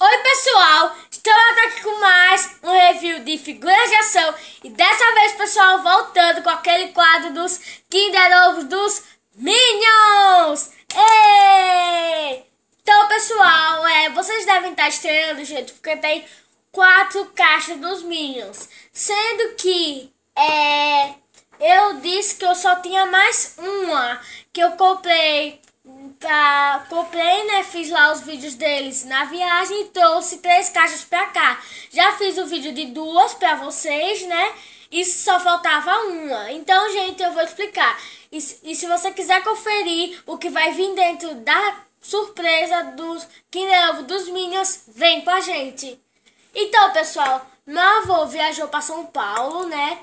Oi pessoal, estamos aqui com mais um review de figuras de ação e dessa vez pessoal voltando com aquele quadro dos Kinder Ovos dos Minions! Ei! Então pessoal, é, vocês devem estar estranhando gente, porque tem quatro caixas dos Minions, sendo que é, eu disse que eu só tinha mais uma que eu comprei pra, comprei, né? Fiz lá os vídeos deles na viagem e trouxe três caixas pra cá. Já fiz o vídeo de duas pra vocês, né? E só faltava uma. Então, gente, eu vou explicar. E, e se você quiser conferir o que vai vir dentro da surpresa dos Kinder Ovo dos Minions, vem com a gente. Então, pessoal, meu avô viajou para São Paulo, né?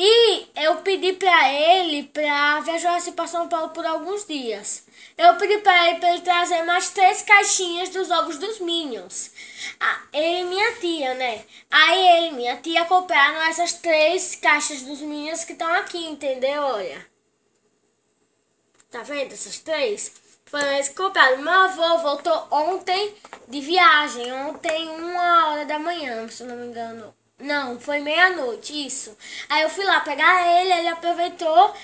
E eu pedi para ele para viajar para São Paulo por alguns dias. Eu pedi para ele, ele trazer mais três caixinhas dos ovos dos Minions. Ah, ele e minha tia, né? Aí ele e minha tia compraram essas três caixas dos Minions que estão aqui, entendeu? Olha. Tá vendo essas três? Foram eles que compraram. Meu avô voltou ontem de viagem. Ontem, uma hora da manhã, se não me engano. Não, foi meia-noite, isso. Aí eu fui lá pegar ele, ele aproveitou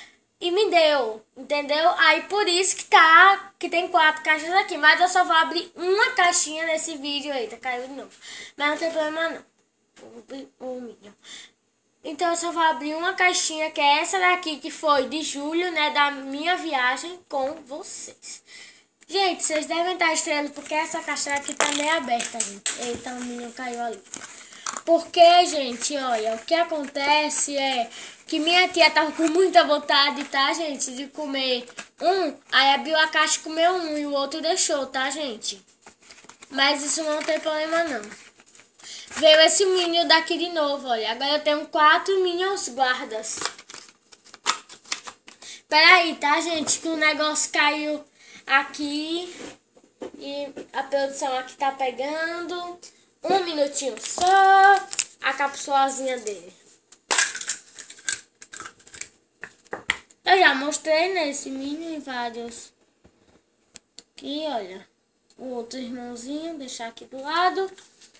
e me deu, entendeu? Aí por isso que tá, que tem quatro caixas aqui, mas eu só vou abrir uma caixinha nesse vídeo aí, tá caiu de novo. Mas não tem problema não. O milho. Então eu só vou abrir uma caixinha, que é essa daqui, que foi de julho, né, da minha viagem com vocês. Gente, vocês devem estar estranhando porque essa caixa aqui tá meio aberta, gente. Eita, o menino caiu ali. Porque, gente, olha, o que acontece é que minha tia tava com muita vontade, tá, gente, de comer um, aí abriu a caixa e comeu um e o outro deixou, tá, gente? Mas isso não tem problema, não. Veio esse Minion daqui de novo, olha. Agora eu tenho quatro Minions guardas. Peraí, tá, gente, que o negócio caiu aqui e a produção aqui tá pegando. Um minutinho só. A capsulazinha dele. Eu já mostrei nesse né, mini vários. Aqui, olha. O outro irmãozinho, deixar aqui do lado.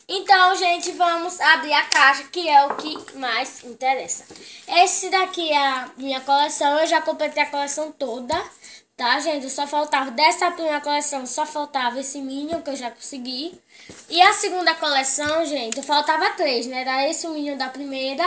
Então, gente, vamos abrir a caixa, que é o que mais interessa. Esse daqui é a minha coleção. Eu já completei a coleção toda. Tá, gente? Só faltava dessa primeira coleção, só faltava esse Minion que eu já consegui. E a segunda coleção, gente, faltava três, né? Era esse Minion da primeira,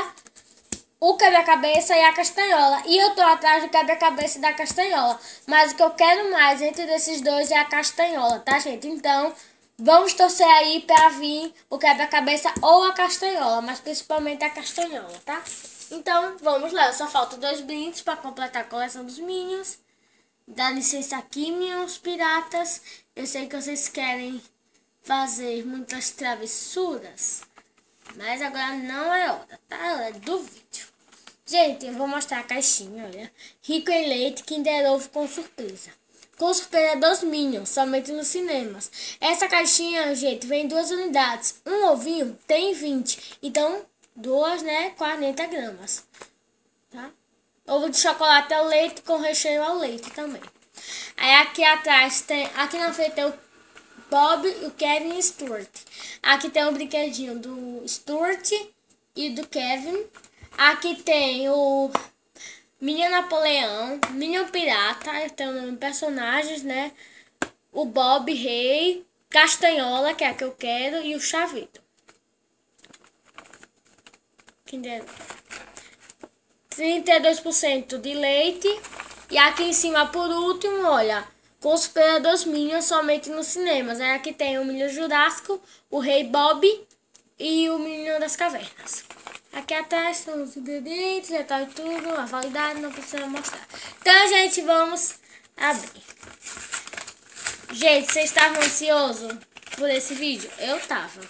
o quebra-cabeça e a castanhola. E eu tô atrás do quebra-cabeça e da castanhola. Mas o que eu quero mais entre esses dois é a castanhola, tá, gente? Então, vamos torcer aí pra vir o quebra-cabeça ou a castanhola. Mas principalmente a castanhola, tá? Então, vamos lá. Só faltam dois brindes para completar a coleção dos Minions. Dá licença aqui, meus piratas. Eu sei que vocês querem fazer muitas travessuras. Mas agora não é hora, tá? É hora do vídeo. Gente, eu vou mostrar a caixinha, olha. Rico em leite, Kinder Ovo com surpresa. Com surpresa dos Minions, somente nos cinemas. Essa caixinha, gente, vem duas unidades. Um ovinho tem 20. Então, duas, né, 40 gramas. Tá? Ovo de chocolate ao leite com recheio ao leite também. Aí aqui atrás tem, aqui na frente tem o Bob, o Kevin e o Stuart. Aqui tem o brinquedinho do Stuart e do Kevin. Aqui tem o Minion Napoleão, Minion Pirata, então personagens, né? O Bob Rei, Castanhola, que é a que eu quero, e o Chavito. Kinder. 32% de leite. E aqui em cima, por último, olha, com os predadores Minions somente nos cinemas. Aí aqui tem o Minion Jurássico, o Rei Bob e o Minion das Cavernas. Aqui atrás são os ingredientes, detalhe tudo, a validade, não precisa mostrar. Então, gente, vamos abrir. Gente, vocês estavam ansiosos por esse vídeo? Eu tava.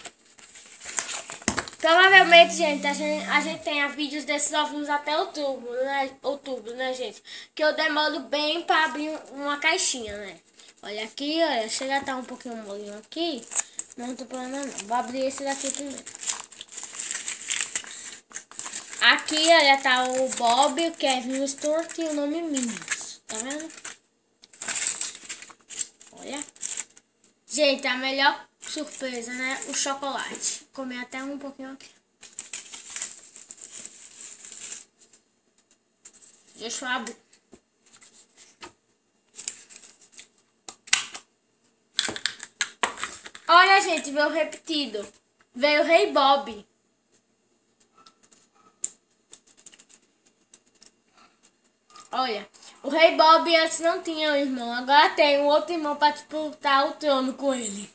Provavelmente, gente, a gente, a gente tenha vídeos desses óvulos até outubro, né? Outubro, né, gente? Que eu demoro bem pra abrir uma caixinha, né? Olha aqui, olha, chega a tá um pouquinho molinho aqui. Não tem problema não. Vou abrir esse daqui primeiro. Aqui, olha, tá o Bob, o Kevin, o Stuart e o nome Minions. Tá vendo? Olha. Gente, a melhor surpresa, né? O chocolate. Comer até um pouquinho aqui. Deixa eu abrir. Olha, gente, veio repetido. Veio Rei Bob. Olha, o Rei Bob antes não tinha um irmão, agora tem um outro irmão para disputar o trono com ele.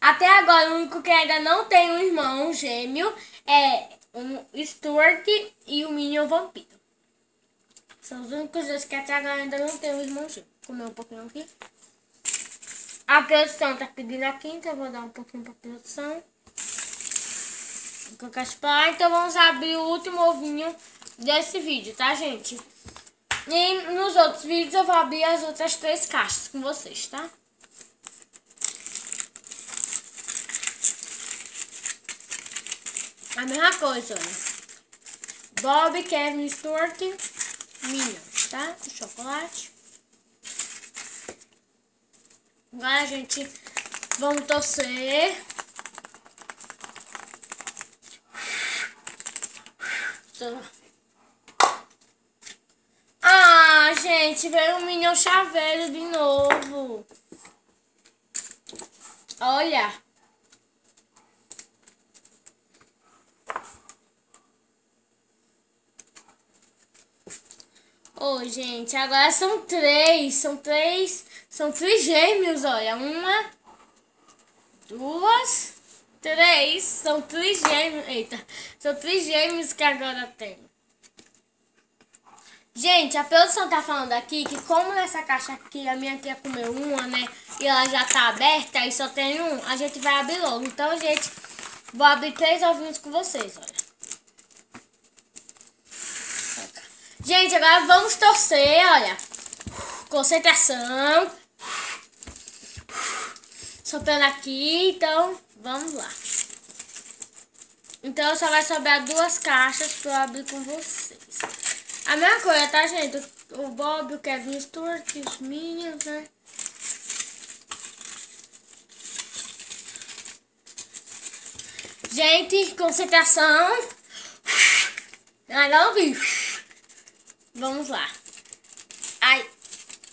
Até agora, o único que ainda não tem um irmão gêmeo é o Stuart e o Minion Vampiro. São os únicos dois que até agora ainda não tem um irmão gêmeo. Comer um pouquinho aqui. A produção tá pedindo aqui, então eu vou dar um pouquinho pra produção. Vou Então vamos abrir o último ovinho desse vídeo, tá, gente? E nos outros vídeos eu vou abrir as outras três caixas com vocês, tá? A mesma coisa, olha. Bob, Kevin, Stuart, Minions, tá? O chocolate. Agora, gente, vamos torcer. Ah, gente, veio um Minion chaveiro de novo. Olha. Ô, oh, gente, agora são três. São três. São três gêmeos, olha. Uma, duas, três. São três gêmeos. Eita. São três gêmeos que agora tem. Gente, a produção tá falando aqui que como nessa caixa aqui a minha tia comeu uma, né? E ela já tá aberta e só tem um, a gente vai abrir logo. Então, gente, vou abrir três ovinhos com vocês, olha. Gente, agora vamos torcer, olha. Concentração. Soltando aqui, então vamos lá. Então só vai sobrar duas caixas pra eu abrir com vocês. A mesma coisa, tá, gente? O Bob, o Kevin Stewart, os Minions, né? Gente, concentração. Ah, não vi. Vamos lá. Ai.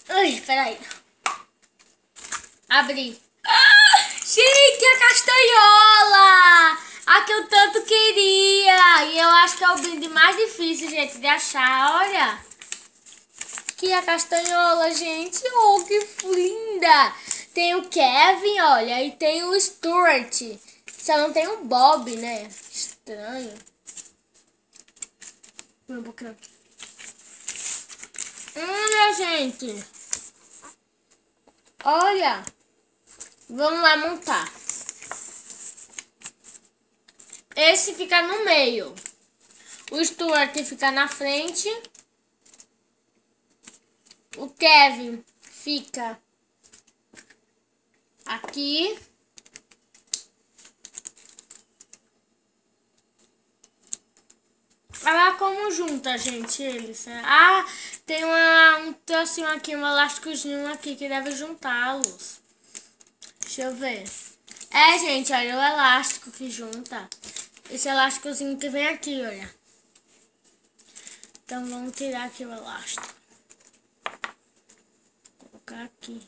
Ai, peraí. Abri. Ah, gente, a castanhola! A que eu tanto queria. E eu acho que é o brinde mais difícil, gente, de achar. Olha. Que a castanhola, gente. Oh, que linda. Tem o Kevin, olha. E tem o Stuart. Só não tem o Bob, né? Estranho. Um pouquinho. Olha, gente. Olha. Vamos lá montar. Esse fica no meio. O Stuart fica na frente. O Kevin fica aqui. Lá como junta, gente, eles. Ah, tem uma, um trocinho aqui, um elásticozinho aqui que deve juntá-los. Deixa eu ver. É, gente, olha o elástico que junta. Esse elásticozinho que vem aqui, olha. Então vamos tirar aqui o elástico. Vou colocar aqui.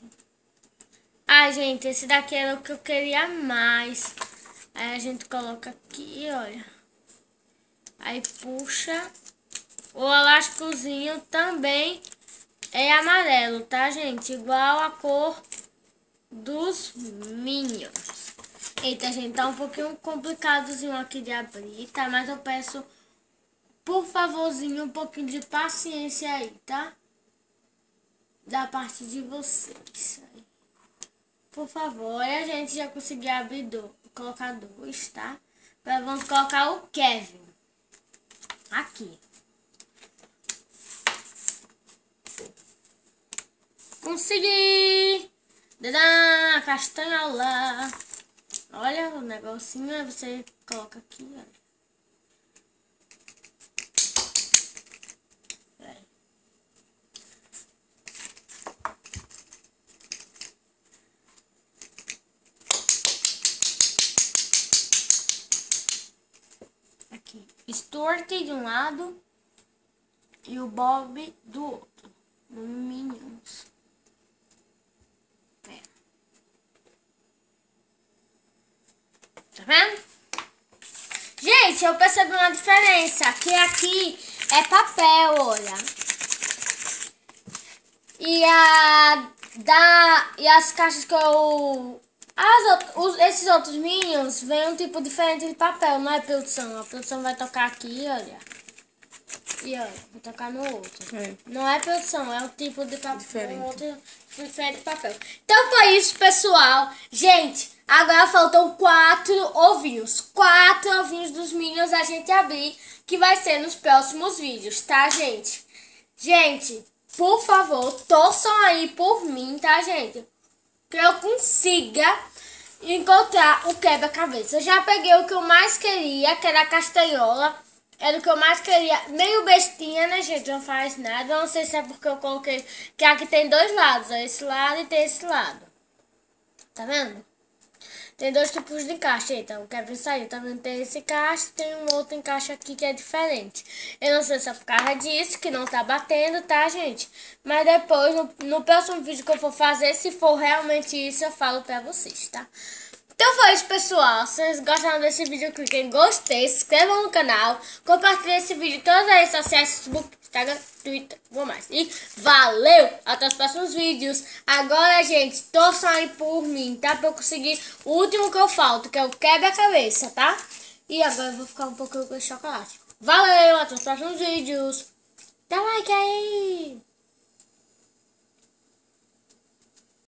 Ah, gente, esse daqui era o que eu queria mais. Aí a gente coloca aqui, olha. Aí puxa. O elásticozinho também é amarelo, tá, gente? Igual a cor dos Minions. Eita, gente, tá um pouquinho complicadozinho aqui de abrir, tá? Mas eu peço, por favorzinho, um pouquinho de paciência aí, tá? Da parte de vocês. Por favor, a gente já conseguiu abrir, do, colocar dois, tá? Agora vamos colocar o Kevin. Aqui. Consegui! Dadã, castanhola. Olha o negocinho, você coloca aqui, olha. Stuart de um lado e o Bob do outro. No Minions. É. Tá vendo? Gente, eu percebi uma diferença. Que aqui é papel, olha. E a da e as caixas que eu as, os, esses outros Minions vem um tipo diferente de papel, não é produção. A produção vai tocar aqui, olha. E olha, vou tocar no outro. É. Não é produção, é um tipo de papel. Diferente. Outro diferente de papel. Então foi isso, pessoal. Gente, agora faltam quatro ovinhos. Quatro ovinhos dos Minions a gente abrir, que vai ser nos próximos vídeos, tá, gente? Gente, por favor, torçam aí por mim, tá, gente? Que eu consiga encontrar o quebra-cabeça. Eu já peguei o que eu mais queria, que era a castanhola. Era o que eu mais queria. Meio bestinha, né, gente? Não faz nada. Não sei se é porque eu coloquei. Que aqui tem dois lados. Ó, esse lado e tem esse lado. Tá vendo? Tem dois tipos de encaixe, então quebra saiu, tá vendo? Tem esse encaixe, tem um outro encaixe aqui que é diferente. Eu não sei se é por causa disso, que não tá batendo, tá, gente? Mas depois, no, no próximo vídeo que eu for fazer, se for realmente isso, eu falo pra vocês, tá? Então foi isso, pessoal. Se vocês gostaram desse vídeo, cliquem em gostei, se inscrevam no canal, compartilhem esse vídeo em todas as redes sociais, Facebook, Instagram, Twitter, vou mais. E valeu! Até os próximos vídeos. Agora, gente, torçam aí por mim, tá? Pra eu conseguir o último que eu falto, que é o quebra-cabeça, tá? E agora eu vou ficar um pouco com chocolate. Valeu! Até os próximos vídeos. Dá like aí!